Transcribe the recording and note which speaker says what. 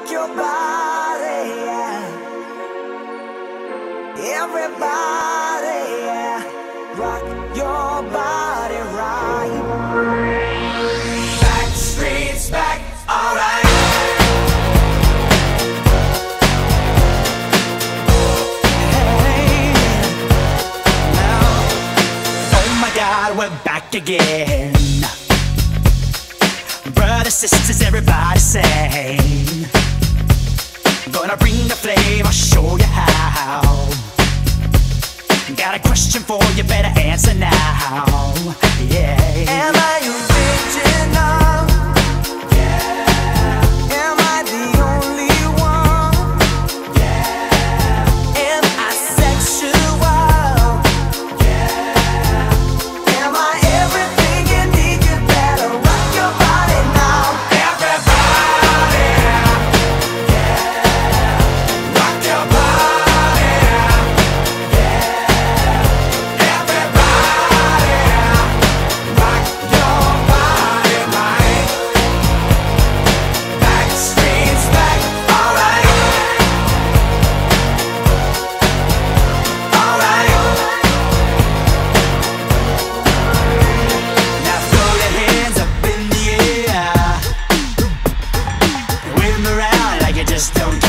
Speaker 1: rock your body, yeah. Everybody, yeah. Rock your body right. Backstreet's back, alright. Oh my God, we're back again. Brothers, sisters, everybody sing. Gonna bring the flame, I'll show you how. Got a question for you, better answer now. Yeah. just don't